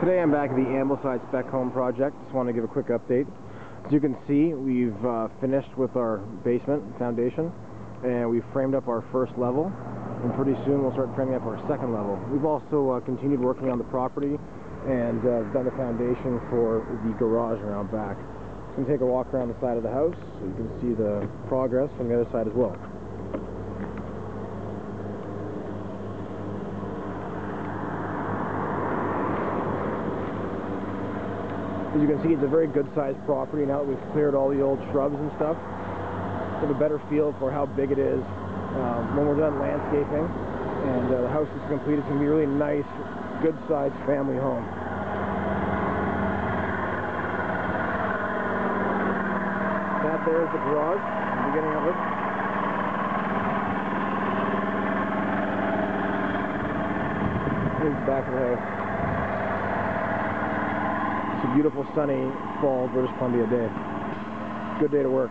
Today I'm back at the Ambleside Spec Home project. Just want to give a quick update. As you can see, we've uh, finished with our basement foundation and we've framed up our first level and pretty soon we'll start framing up our second level. We've also uh, continued working on the property and uh, done the foundation for the garage around back. I'm going to take a walk around the side of the house so you can see the progress from the other side as well. As you can see, it's a very good sized property now that we've cleared all the old shrubs and stuff. We have a better feel for how big it is um, when we're done landscaping and uh, the house is complete. It's going to be a really nice, good sized family home. That there is the garage, the beginning of it. Here's the back of the house. It's a beautiful sunny fall British Columbia day. Good day to work.